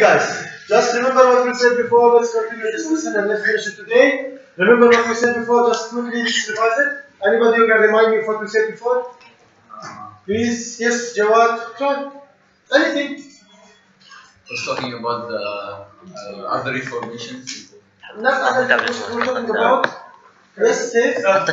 guys, just remember what we said before, let's continue this lesson and let's finish it today. Remember what we said before, just quickly revise it. Anybody who can remind me what we said before? Please, yes, Jawad, try. Anything. I was talking about the uh, other information. Not other information, we're talking about. Yes, yes. Uh,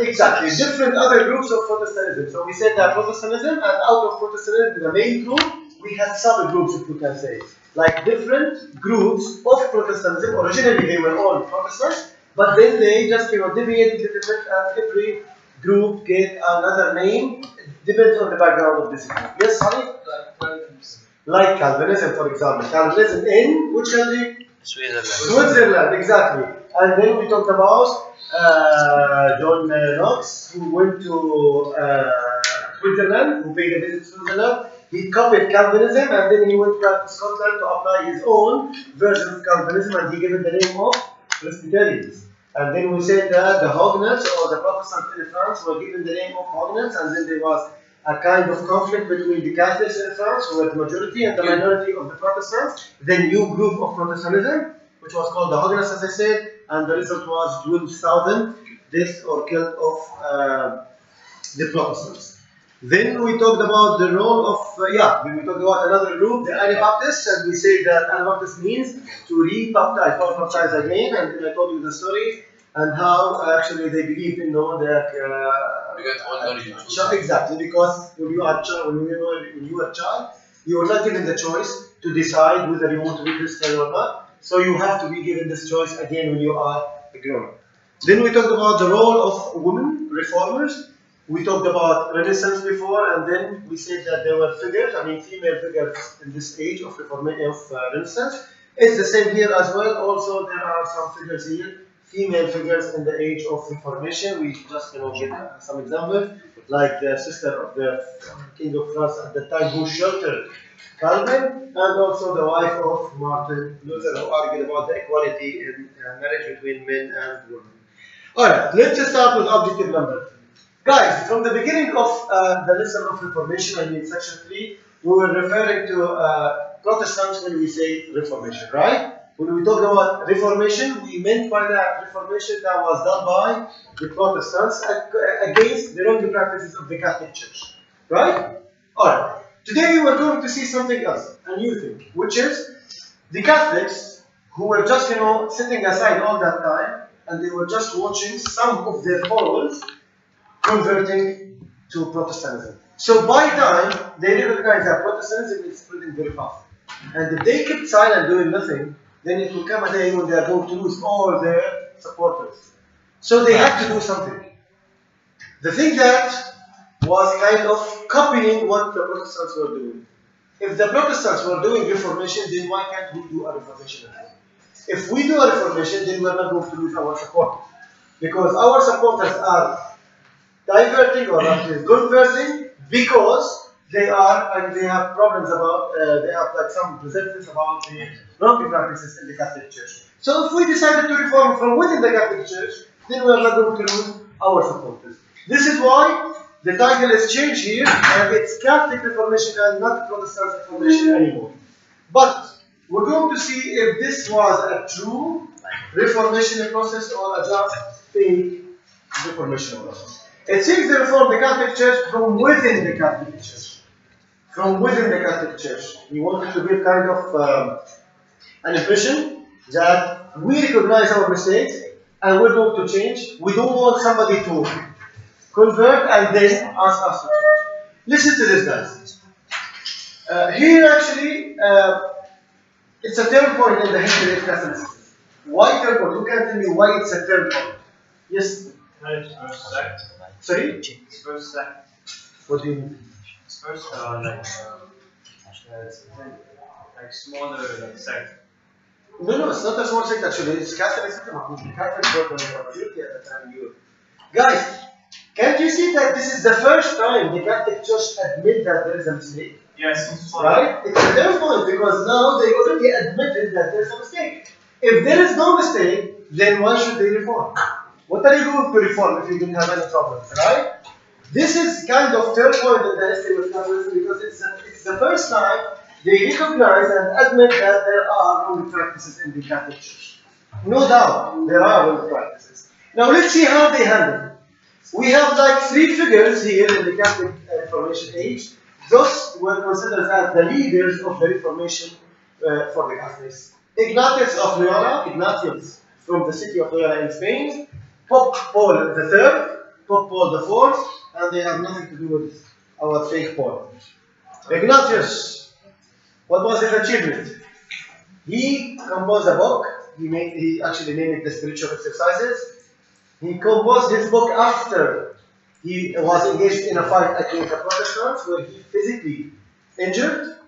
exactly, different other groups of Protestantism. So we said that Protestantism and out of Protestantism, the main group we had several if we can say, like different groups of Protestantism. Originally, they were all Protestants, but then they just you know deviated a little bit, and every group get another name. Depends on the background of this group. Yes, sorry. Like Calvinism, for example, Calvinism in which country? Switzerland. Switzerland, exactly. And then we talked about uh, John uh, Knox, who went to uh, Switzerland, who paid a visit to Switzerland, he copied Calvinism and then he went back to Scotland to apply his own version of Calvinism and he gave it the name of Presbyterians. And then we said that the Huguenots or the Protestants in France were given the name of Huguenots and then there was a kind of conflict between the Catholics in France, who were the majority, and the minority of the Protestants, the new group of Protestantism, which was called the Huguenots, as I said, and the result was 12,000 deaths or killed of uh, the Protestants. Then we talked about the role of, uh, yeah, then we talked about another group, the Anabaptists, and we said that Anabaptist means to re-baptize or baptize again, and then I told you the story and how uh, actually they believed in know that uh, We got all origins. Sure, exactly, because when you are child, when you were when you were a child, you were not given the choice to decide whether you want to be Christian or not. So you have to be given this choice again when you are a grown. Then we talked about the role of women reformers. We talked about Renaissance before, and then we said that there were figures, I mean female figures in this age of Reformation of uh, Renaissance. It's the same here as well. Also, there are some figures here, female figures in the age of Reformation. We just you know give uh, some examples, like the sister of the King of France at the time who sheltered Calvin, and also the wife of Martin Luther, who argued about the equality in uh, marriage between men and women. Alright, let's just start with objective number. Guys, from the beginning of uh, the lesson of Reformation, I mean section 3, we were referring to uh, Protestants when we say Reformation, right? When we talk about Reformation, we meant by that Reformation that was done by the Protestants against the wrong practices of the Catholic Church, right? Alright, today we're going to see something else, a new thing, which is the Catholics who were just, you know, sitting aside all that time and they were just watching some of their followers converting to Protestantism. So by time, they recognize that Protestantism is spreading very fast. And if they keep silent doing nothing, then it will come a day when they are going to lose all their supporters. So they have to do something. The thing that was kind of copying what the Protestants were doing. If the Protestants were doing Reformation, then why can't we do a Reformation? If we do a Reformation, then we're not going to lose our supporters. Because our supporters are diverting or not conversing because they are and they have problems about uh, they have like some resentments about the wrong practices in the Catholic Church. So if we decided to reform from within the Catholic Church, then we are not going to lose our supporters. This is why the title is changed here and it's Catholic Reformation and not Protestant Reformation anymore. But we're going to see if this was a true reformation process or a just fake reformation process. It seems they reformed the Catholic Church from within the Catholic Church. From within the Catholic Church. He wanted to give kind of um, an impression that we recognize our mistakes and we're going to change. We don't want somebody to convert and then ask us to change. Listen to this, guys. Uh, here, actually, uh, it's a turn point in the history of Catholicism. Why turn point? Who can tell me why it's a turn point? Yes, sect. Sorry? First sect. What do you mean? It's first uh, like um, like smaller like sect. No, no, it's not a small sect actually. It's Catholicism. The Catholics were the majority at the time Europe. Guys, can't you see that this is the first time the Catholic Church admit that there is a mistake? Yes, Right? It's a turn point because now they already admitted that there's a mistake. If there is no mistake, then why should they reform? What are you going to reform if you didn't have any problems, right? This is kind of turn point in the history of Catholicism because it's, a, it's the first time they recognize and admit that there are wrong practices in the Catholic Church. No doubt, there are wrong practices. Now let's see how they handle it. We have like three figures here in the Catholic uh, Reformation age. Those were considered as the leaders of the Reformation uh, for the Catholics. Ignatius of Loyola, Ignatius from the city of Loyola in Spain, Pope Paul III, Pope Paul IV, and they have nothing to do with our fake Paul. Ignatius, what was his achievement? He composed a book. He made, he actually named it the Spiritual Exercises. He composed his book after he was engaged in a fight against the Protestants, where he physically injured,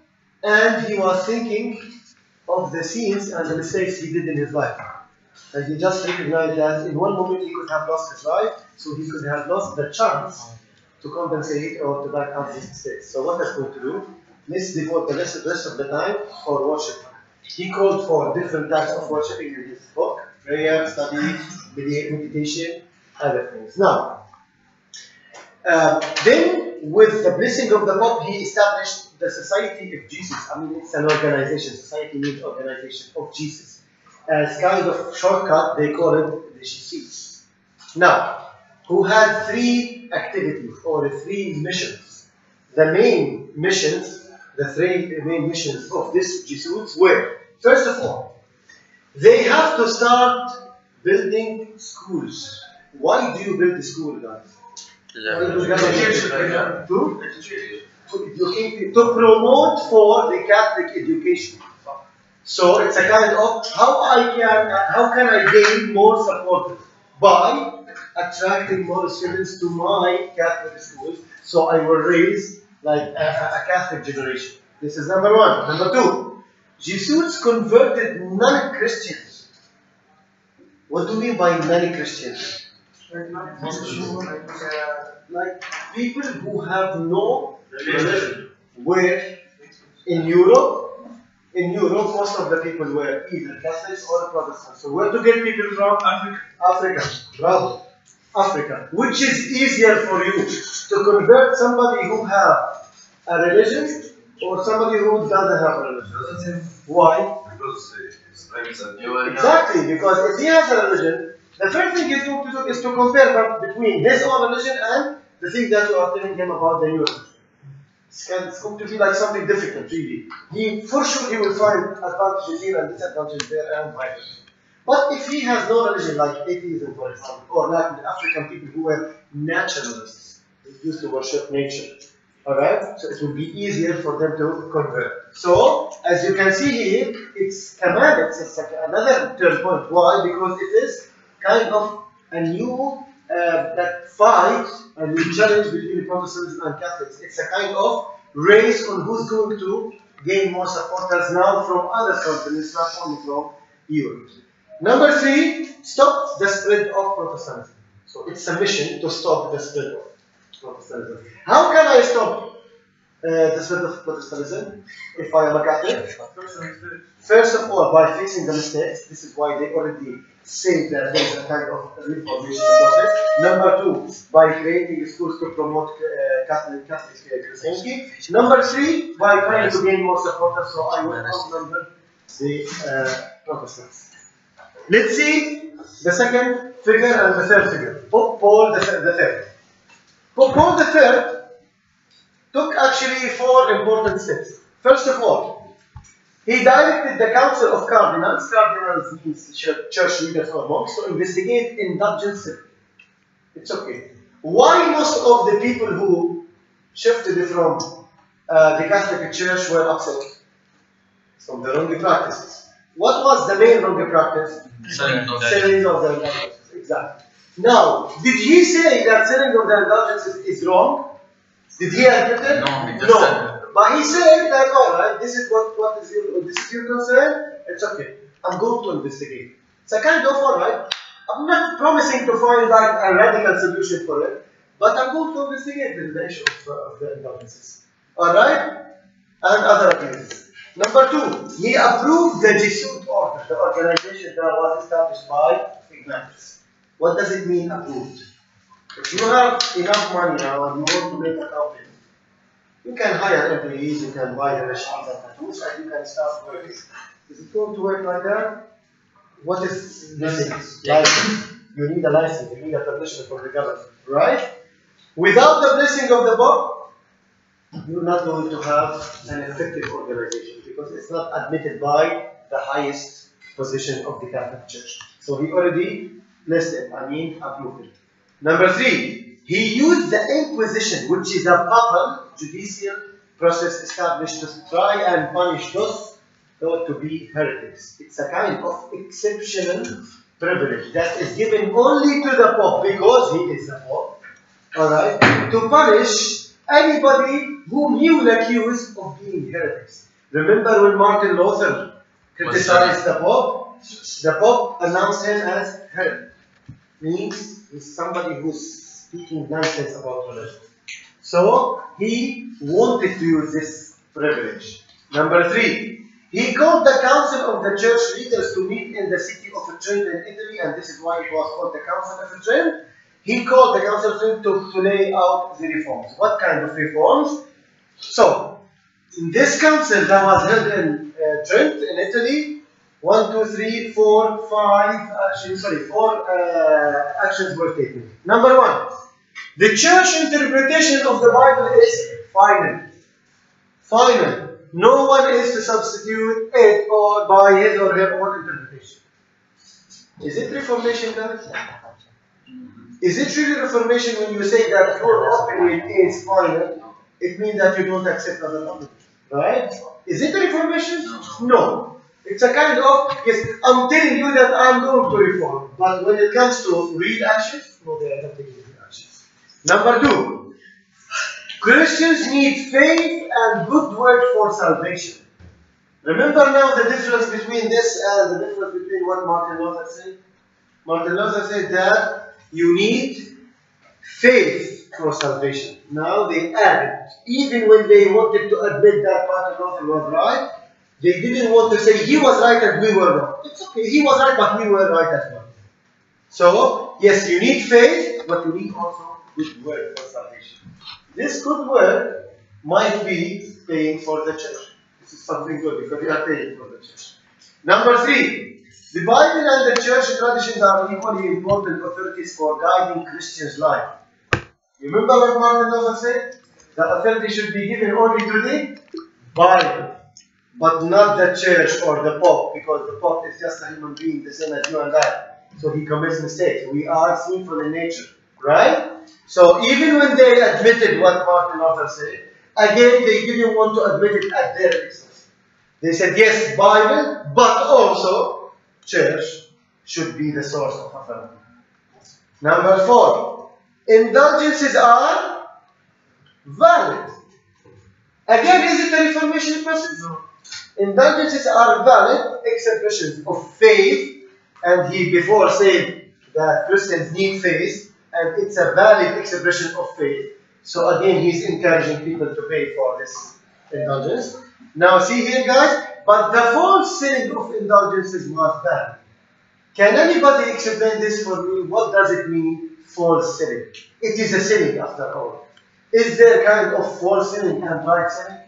and he was thinking of the sins and the mistakes he did in his life. And he just recognized that in one moment he could have lost his life, so he could have lost the chance to compensate or to back up his mistakes. So what that's going to do? Let's devote the rest, rest of the time for worship. He called for different types of worshiping in his book, prayer, study, meditation, other things. Now, uh, then with the blessing of the Pope, he established the Society of Jesus. I mean, it's an organization. Society means organization of Jesus. Uh, As kind of shortcut, they call it the Jesuits. Now, who had three activities or three missions. The main missions, the three main missions of this Jesuits were, first of all, they have to start building schools. Why do you build the school, guys? Why do you guys to, to, to promote for the Catholic education. So it's a kind of how I can how can I gain more supporters by attracting more students to my Catholic schools. So I will raise like a, a- a Catholic generation. This is number one. Number two, Jesuits converted non-Christians. What do you mean by non-Christians? Like people who have no religion. Where in Europe, in Europe, most of the people were either Catholics or Protestants. So where to get people from? Africa. Africa. Bravo. Africa. Which is easier for you to convert somebody who have a religion or somebody who doesn't have a religion? Why? Because his friends and You. Exactly, because if he has a religion, the first thing he's going to do is to compare between his own religion and the thing that you are telling him about the new religion. It's, going to be like something difficult, really. He, for sure, he will find advantages here and disadvantages there and vice. But if he has no religion, like atheism, for example, or like the African people who were naturalists, they used to worship nature. Alright? So it will be easier for them to convert. So, as you can see here, it's commanded, it's another turn point. Why? Because it is kind of a new uh, that fight and new challenge between Protestants and Catholics. It's a kind of race on who's going to gain more supporters now from other continents, not only from Europe. Number three, stop the spread of Protestantism. So it's a mission to stop the spread of Protestantism. How can I stop uh, the spread of Protestantism if I am a Catholic? First of all, by fixing the mistakes. This is why they already say that there is a kind of reformation process. Number two, by creating schools to promote uh, Catholic, Catholic Christianity. Number three, by trying to gain more supporters. So I will outnumber the uh, Protestants. Let's see the second figure and the third figure. Pope Paul the, the third. Pope Paul the third took actually four important steps. First of all, he directed the Council of Cardinals, cardinals means church, leaders or monks, to investigate indulgences. It's okay. Why most of the people who shifted from uh, the Catholic Church were upset? From the wrong practices. What was the main wrong practice? Selling of the indulgences. Exactly. Now, did he say that selling of the indulgences is wrong? Did he admit it? No, he just No. said- But he said that, all right, this is what, what is your, this is your concern. It's okay. I'm going to investigate. It's a kind of, all right. I'm not promising to find like a radical solution for it, but I'm going to investigate the, the issue of, uh, of the indulgences. All right, and other abuses. Number two, he approved the Jesuit order, the organization that was established by Ignatius. What does it mean approved? If you have enough money now and you want to make a company, You can hire employees, you can buy the machines and the tools, and you can start working. Is it going to work like that? What is missing? License. You need a license, you need a permission from the government, right? Without the blessing of the Pope, you're not going to have an effective organization because it's not admitted by the highest position of the Catholic Church. So he already blessed it, I mean approved it. Number three, he used the Inquisition, which is a papal judicial process established to try and punish those thought to be heretics. It's a kind of exceptional privilege that is given only to the Pope because he is the Pope, alright, to punish anybody whom he will accuse of being heretics. Remember when Martin Luther criticized the Pope? The Pope announced him as heretic. Means he's somebody who's speaking nonsense about religion. So he wanted to use this privilege. Number three, he called the council of the church leaders to meet in the city of Trent in Italy, and this is why it was called the Council of Trent. He called the Council of to, to lay out the reforms. What kind of reforms? So, in this council that was held in uh, Trent in Italy, one, two, three, four, five actions, sorry, four uh, actions were taken. Number one, the church interpretation of the Bible is final. Final. No one is to substitute it or by his or her own interpretation. Is it Reformation, guys? Is it really Reformation when you say that your opinion is final? It means that you don't accept other opinions, right? Is it Reformation? No. It's a kind of yes. I'm telling you that I'm going to reform, but when it comes to real actions, no, they are not taking real actions. Number two, Christians need faith and good work for salvation. Remember now the difference between this and the difference between what Martin Luther said? Martin Luther said that you need faith for salvation. Now they added, even when they wanted to admit that Martin Luther was right, they didn't want to say he was right and we were wrong. It's okay, he was right, but we were right as well. So, yes, you need faith, but you need also good work for salvation. This good work might be paying for the church. This is something good because you are paying for the church. Number three, the Bible and the church traditions are equally important authorities for guiding Christians' life. Remember what Martin Luther said? The authority should be given only to the Bible, but not the church or the Pope, because the Pope is just a human being, the same as you and I. So he commits mistakes. We are sinful in nature, right? So even when they admitted what Martin Luther said, again they didn't want to admit it at their expense. They said yes, Bible, but also church should be the source of authority. Number four, indulgences are valid. Again, is it a Reformation process? No. Indulgences are valid expressions of faith, and he before said that Christians need faith, and it's a valid expression of faith. So again, he's encouraging people to pay for this indulgence. Now see here, guys, but the false selling of indulgences was banned. Can anybody explain this for me? What does it mean, false selling? It is a selling after all. Is there a kind of false selling and right selling?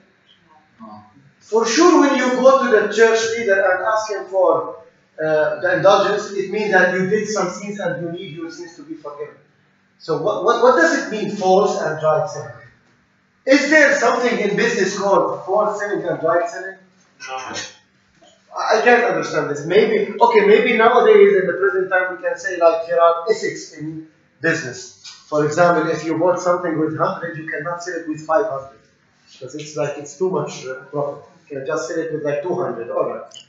For sure, when you go to the church leader and ask him for uh, the indulgence, it means that you did some sins and you need your sins to be forgiven. So what, what, what does it mean, false and right selling? Is there something in business called false selling and right selling? No. I can't understand this. Maybe, okay, maybe nowadays in the present time we can say like there are ethics in business. For example, if you bought something with 100, you cannot sell it with 500. Because it's like, it's too much uh, profit. You just said it with like 200, alright.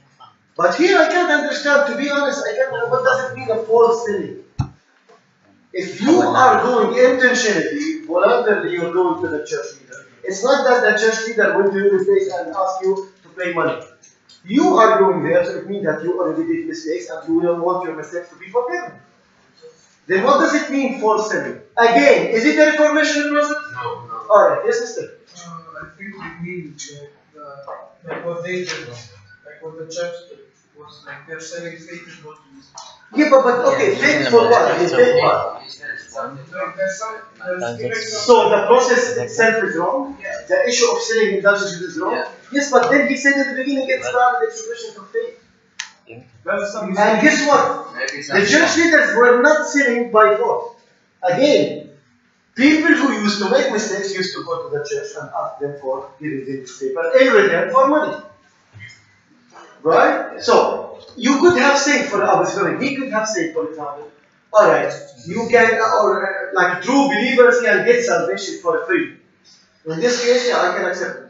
But here I can't understand, to be honest, I can't, what does it mean a false selling? If you are going intentionally, voluntarily, you're going to the church leader. It's not that the church leader went to your face and asked you to pay money. You are going there, so it means that you already did mistakes and you will want your mistakes to be forgiven. Then what does it mean false selling? Again, is it a reformation process? No, no. Alright, yes, sister. Uh, I think it means uh, like what they did, like what the church did, was like they're selling fake indulgences. Yeah, but, but okay, Yeah, fake for but what? it's Fake what? Like there's some So the process itself is wrong. The issue of selling indulgences is wrong. Yes, but then he said at the beginning it started the expression of faith. And guess what? The something church leaders were not sinning by force. Again, people who used to make mistakes used to go to the church and ask them for them paper in return for money. Right? So, you could have said, for was sorry, he could have said, for example, alright, you can, or uh, like true believers can get salvation for free. In this case, yeah, I can accept.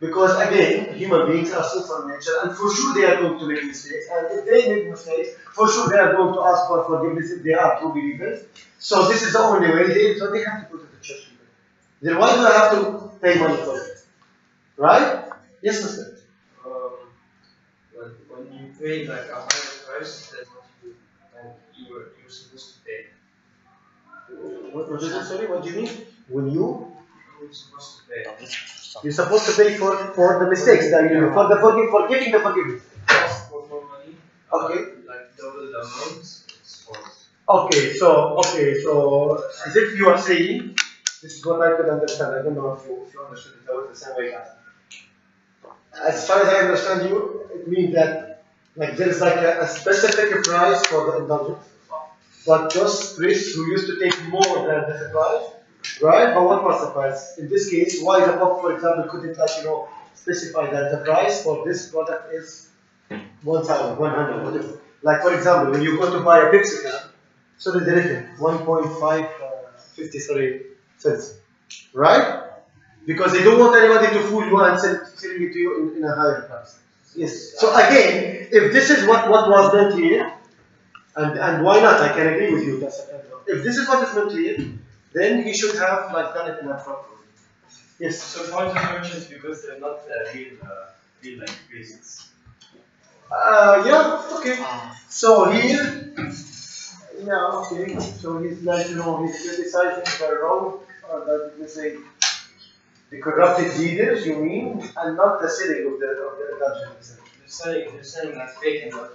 Because again, human beings are sinful in nature, and for sure they are going to make mistakes. And if they make mistakes, for sure they are going to ask for forgiveness if they are true believers. So this is the only way. They, so they have to go to the church. Then why do I have to pay money for it? Right? Yes, Mister. Um, when, when you pay like a higher price than what you and you were you were supposed to pay. What, what? Sorry, what do you mean? When you You were supposed to pay. you're supposed to pay for for the mistakes that you for the forgive, for giving the forgiveness. For more money. Okay. Like double the amount. Okay, so okay, so as if you are saying, this is what I could understand. I don't know if you, if you understood it the same way. As far as I understand you, it means that like there is like a, a specific price for the indulgence, but those priests who used to take more than the price, right? But what was the price? In this case, why the Pope, for example, couldn't like you know specify that the price for this product is one thousand, one hundred, whatever. Like for example, when you go to buy a Pepsi so there's written 1.5 uh, 50 sorry cents, right? Because they don't want anybody to fool you and sell, it to you in, in a higher price. Yes. So again, if this is what, what was meant here, and, and why not? I can agree with you. That's If this is what is meant here, then he should have like done it in upfront. Yes. So of merchants because they're not uh, real, uh, real like priests. Uh, yeah. Okay. So here, yeah, okay. So he's like, you know, he's criticizing the wrong, uh, that we say, the corrupted leaders, you mean, and not the selling of the of the indulgence itself. They're saying, they're saying that fake and not.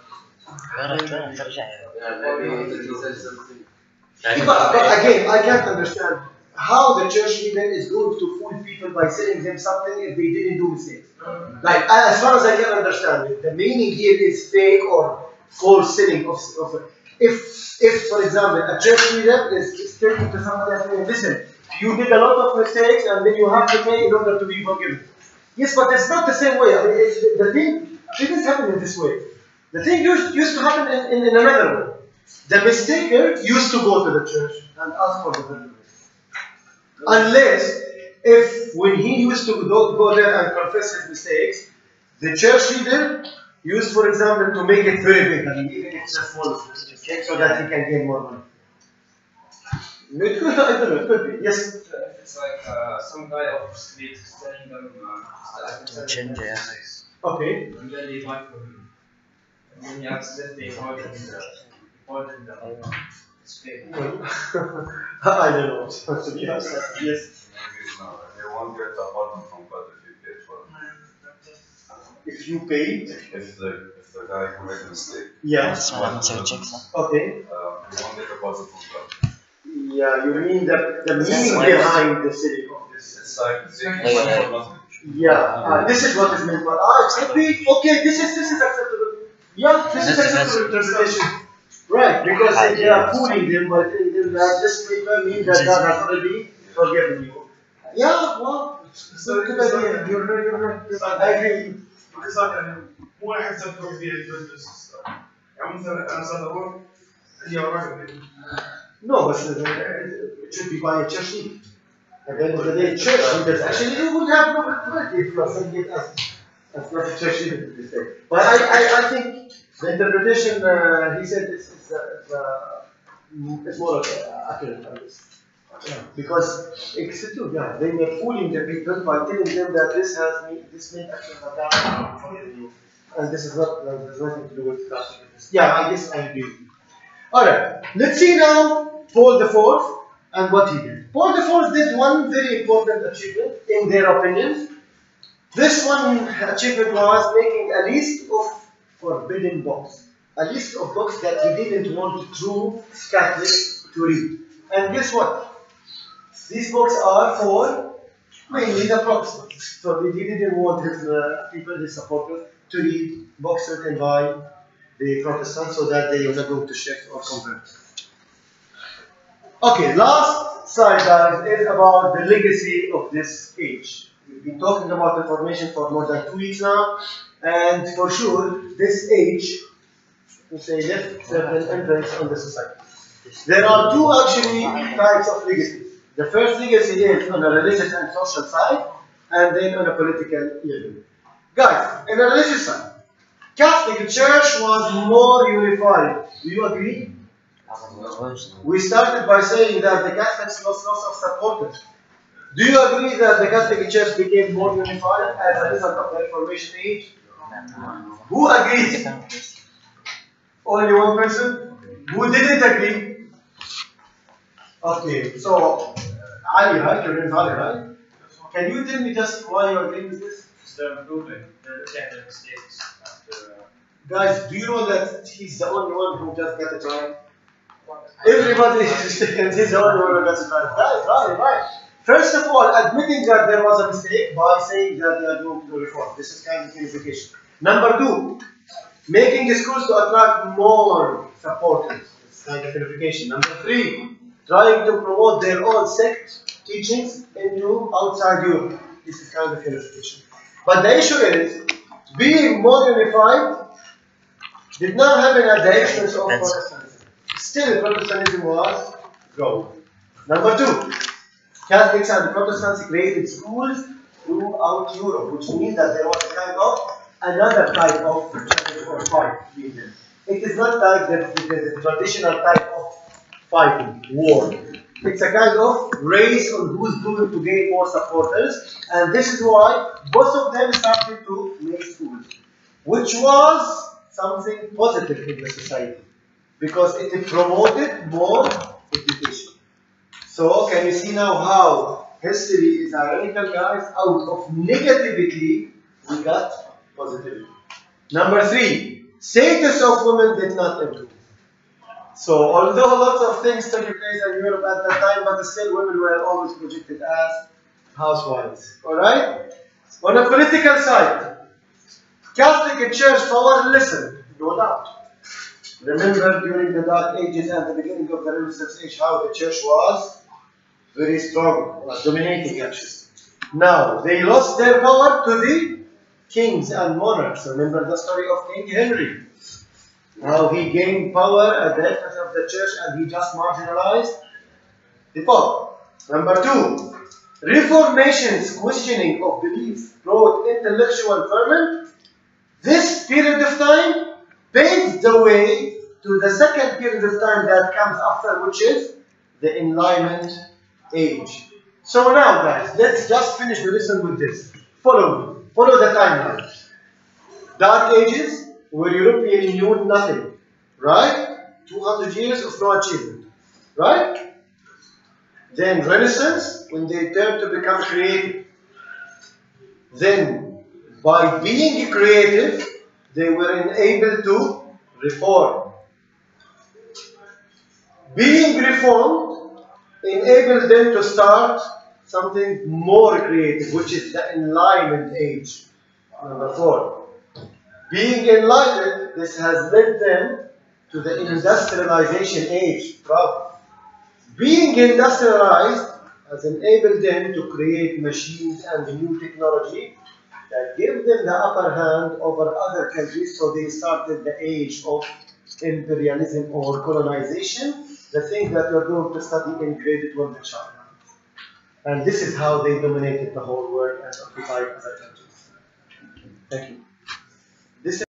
But, but again, I can't understand how the church even is going to fool people by selling them something if they didn't do mistakes. Like, as far as I can understand it, the meaning here is fake or false selling of, of if, if, for example, a church leader is, telling to somebody and saying, listen, you did a lot of mistakes and then you have to pay in order to be forgiven. Yes, but it's not the same way. I mean, the thing didn't happen in this way. The thing used, used to happen in, in, in another way. The mistaker used to go to the church and ask for the forgiveness. Unless, if when he used to go, go there and confess his mistakes, the church leader used, for example, to make it very big, I mean, even if it's a small mistake, so that he can gain more money. It could, I don't know, it could be, yes. It's like uh, some guy off the street telling them uh, I can sell you Change, yeah. this, Okay. and then they buy from him. And then you accidentally bought it in the. I don't know. yes. They won't get apartment from Qatar if you pay for it. If you pay? If the, if the guy who made a mistake. yes, one check. Okay. Uh, won't get from Yeah, you mean the, the meaning behind the city of this. It's like, yeah. nothing. Yeah, uh, this is what is meant by ah, it's the. Okay, this is this is acceptable. Yeah, this, this is acceptable interpretation. Right, because if they are fooling them, but this means that they are not going to be forgiven you. Yeah, well, so it could have been. You're, you're, you're, I agree. Because I can, who has to this stuff? I'm not no, but uh, it should be by a church leader. At the end of the day, church leaders actually you would have no authority if you are saying it as, as not a church leader. But I, I, I think the interpretation uh, he said is, is, uh, is, uh, is more uh, accurate. Yeah, because it's true, yeah, they were fooling the people by telling them that this has me, this means action of God forgive you, and this is not there's nothing to do with God. Yeah, I guess I agree. Alright, let's see now Paul the Fourth and what he did. Paul the Fourth did one very important achievement in their opinion. This one achievement was making a list of forbidden books. A list of books that he didn't want true Catholics to read. And guess what? These books are for mainly the Protestants. So he didn't want his uh, people, his supporters, to read books written by the Protestants so that they not going to shift or convert. Okay, last slide guys is about the legacy of this age. We've been talking about the Reformation for more than two weeks now, and for sure, this age, we say, left certain imprints on the society. There are two actually types of legacy. The first legacy is on a religious and social side, and then on a political level. Guys, in a religious side, Catholic Church was more unified. Do you agree? We started by saying that the Catholics lost lots of supporters. Do you agree that the Catholic Church became more unified as a result of the Reformation age? Who agrees? Only one person? Who didn't agree? Okay, so Ali, right? Your name is Ali, right? Can you tell me just why you agree with this? It's the improvement. They're looking at the mistakes after. Uh, Guys, do you know that he's the only one who just got it right? Everybody is he's the only one who got it right. Guys, right, right. First of all, admitting that there was a mistake by saying that they are doing the reform. This is kind of unification. Number two, making schools to attract more supporters. It's kind of unification. Number three, trying to promote their own sect teachings into outside Europe. This is kind of unification. But the issue is, being more unified did not happen at the expense of Protestantism. Still, Protestantism was growing. Number two, Catholics and Protestants created schools throughout Europe, which means that there was kind of another type of challenge or fight. It is not like the, the, the traditional type of fighting, war. It's a kind of race on who's going to gain more supporters, and this is why both of them started to make schools, which was something positive in the society because it promoted more education. So can you see now how history is ironical, guys? Out of negativity, we got positivity. Number three, status of women did not improve. So although lots of things took place in Europe at that time, but still women were always projected as housewives. Alright? On a political side, Catholic Church power listened, no doubt. Remember during the Dark Ages and the beginning of the Renaissance age how the church was very strong, was dominating actually. Now they lost their power to the kings and monarchs. Remember the story of King Henry. How he gained power at the expense of the church and he just marginalized the Pope. Number two, Reformation's questioning of beliefs brought intellectual ferment. This period of time paves the way to the second period of time that comes after, which is the Enlightenment age. So now, guys, let's just finish the lesson with this. Follow me. Follow the timeline. Dark Ages, where European knew nothing, right? 200 years of no achievement, right? Then Renaissance, when they turned to become creative. Then, by being creative, they were enabled to reform. Being reformed enabled them to start something more creative, which is the Enlightenment age. Number four. Being enlightened, this has led them to the industrialization age. Bravo. Being industrialized has enabled them to create machines and new technology that gave them the upper hand over other countries, so they started the age of imperialism or colonization, the thing that we're going to study in grade 12 in China. And this is how they dominated the whole world and occupied other countries. Thank you.